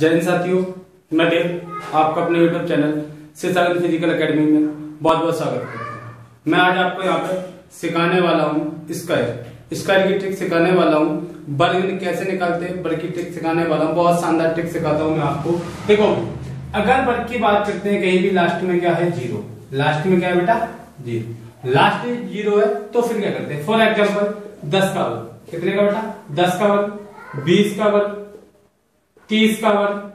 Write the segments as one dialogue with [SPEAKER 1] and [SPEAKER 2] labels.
[SPEAKER 1] जय हिंद साथियों, मैं देव, आपका अपने यूट्यूब चैनल सिसागन फ़िज़िकल एकेडमी में बहुत बहुत स्वागत करता हूँ। मैं आज आपको यहाँ पर सिखाने वाला हूँ स्क्वायर स्क्वायर की ट्रिक सिखाने वाला हूँ। वर्ग कैसे निकालते हैं वर्ग की ट्रिक सिखाने वाला हूँ। बहुत शानदार ट्रिक सिखाता हूँ मैं आपको। देखो, अगर वर्ग की बात करते हैं, कहीं भी लास्ट में क्या है? ज़ीरो लास्ट में क्या है बेटा? ज़ीरो लास्ट में ज़ीरो है तो फिर क्या करते हैं? फॉर एग्ज़ाम्पल दस का वर्ग कितने का बेटा? दस का वर्ग बीस का वर्ग तीस का वर्ग,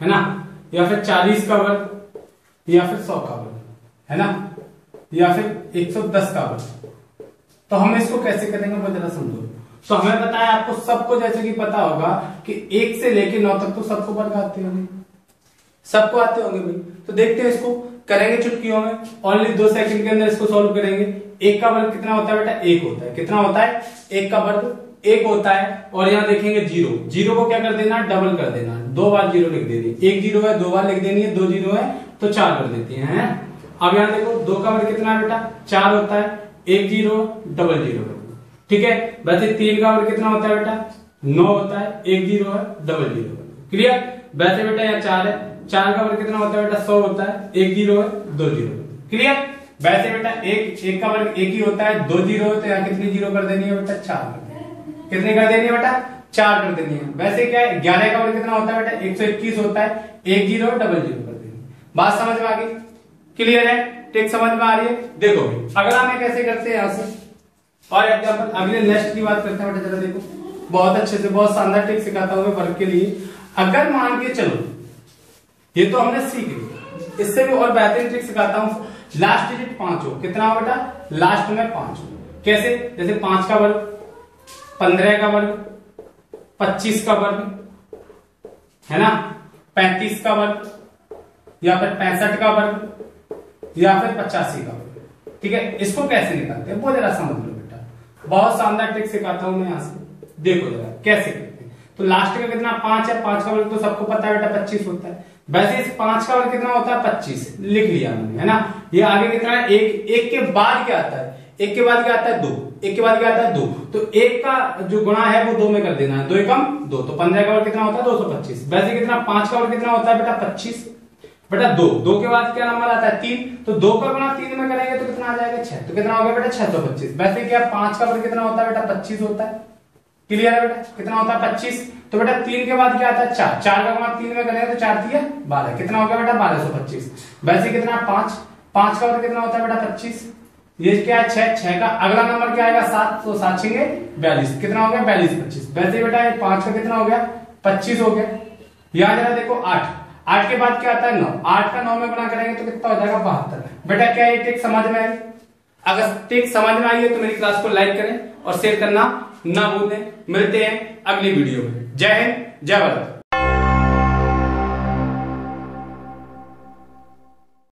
[SPEAKER 1] है ना? या फिर चालीस का वर्ग, या फिर सौ का वर्ग, है ना? या फिर एक सौ दस का वर्ग। तो हम इसको कैसे करेंगे, वो जरा समझो। तो हमें पता है, आपको सबको जैसे कि पता होगा कि एक से लेके नौ तक तो सबको वर्ग आते होंगे। सबको आते होंगे भाई। तो देखते हैं इसको, करेंगे चुटकियों में ओनली दो सेकंड के अंदर इसको सॉल्व करेंगे। एक का वर्ग कितना होता है बेटा? एक होता है। कितना होता है? एक का वर्ग एक होता है और यहाँ देखेंगे ज़ीरो। ज़ीरो को क्या कर देना डबल कर देना दो बार ज़ीरो लिख देनी एक ज़ीरो है, दो बार लिख देनी है। दो ज़ीरो है तो चार कर देती है। अब यहाँ देखो, दो का वर्ग कितना है बेटा? चार होता है। एक ज़ीरो डबल ज़ीरो ठीक है? वैसे तीन का वर्ग कितना होता है बेटा? नौ होता है। एक ज़ीरो है डबल ज़ीरो क्लियर वैसे बेटा यहाँ चार है। चार का वर्ग कितना होता है बेटा? सौ होता है। एक ज़ीरो है, दो ज़ीरो क्लियर वैसे बेटा एक एक का वर्ग एक ही होता है। दो ज़ीरो है तो यहाँ कितनी ज़ीरो कर देनी है बेटा? चार। कितनी कर देनी है बेटा? चार कर देनी है। वैसे क्या है? ग्यारह का वर्ग कितना होता है बेटा? एक सौ इक्कीस होता है। एक ज़ीरो डबल ज़ीरो कर देनी बात समझ में आ गई? क्लियर है? टेक समझ में आ रही है? देखो अगला में कैसे करते हैं यहाँ से, और एग्ज़ाम्पल अगले नेक्स्ट की बात करते हैं बेटा, जरा देखो। बहुत अच्छे से, बहुत शानदार टेक सिखाता हूँ वर्ग के लिए। अगर मान के चलो, ये तो हमने सीख लिया इससे भी और बेहतरीन ट्रिक सिखाता हूँ। लास्ट डिजिट पाँच हो। कितना हो बेटा? लास्ट में पाँच हो। कैसे? जैसे पाँच का वर्ग। पंद्रह का वर्ग, पच्चीस का वर्ग, है ना? पैंतीस का वर्ग, या फिर पैंसठ का वर्ग, या फिर पचासी का वर्ग। ठीक है? इसको कैसे निकालते हैं? वो जरा समझ लो बेटा। बहुत शानदार ट्रिक सिखाता हूँ मैं यहाँ से। देखो जरा, कैसे करते हैं? तो लास्ट का कितना? पाँच है, पाँच का वर्ग तो सबको पता है बेटा, पच्चीस होता है। वैसे इस पाँच का वर्ग कितना होता है? पच्चीस। लिख लिया मैंने है ना? ये आगे कितना है? एक एक के बाद क्या आता है? एक के बाद क्या आता है? दो। एक के बाद क्या आता है? दो। तो एक का जो गुणा है, वो दो में कर देना है। दो एकम, दो। तो पंद्रह का वर्ग कितना होता है? दो सौ पच्चीस। वैसे कितना? पाँच का वर्ग कितना होता है बेटा? पच्चीस। बेटा, दो। दो के बाद क्या नंबर आता है? तीन। तो दो का गुणा तीन में करेंगे तो कितना आ जाएगा? छह। तो कितना हो गया बेटा? छह सौ पच्चीस। वैसे क्या पाँच का वर्ग कितना होता है बेटा? पच्चीस होता है। क्लियर है बेटा? कितना होता है? पच्चीस। तो बेटा, तीन के बाद क्या आता है? चार। चार का गुणा तीन में करेंगे तो चार दिया बारह। कितना हो गया बेटा? बारह सौ पच्चीस। वैसे कितना? पाँच। पाँच का वर्ग कितना होता है बेटा? पच्चीस। ये क्या है? छह छह का अगला नंबर क्या आएगा? सात तो सात छिंगे, बयालीस। कितना हो गया? बयालीस, पच्चीस। वैसे बेटा पाँच का कितना हो गया? पच्चीस हो गया। यहाँ जरा देखो आठ। आठ के बाद क्या आता है? नौ। आठ का नौ में गुणा करेंगे तो कितना हो जाएगा? बहत्तर। बेटा, क्या ये टेक समझ में आई? अगर टेक समझ में आई है तो मेरी क्लास को लाइक करें और शेयर करना ना भूलें। मिलते हैं अगली वीडियो में। जय हिंद, जय भारत।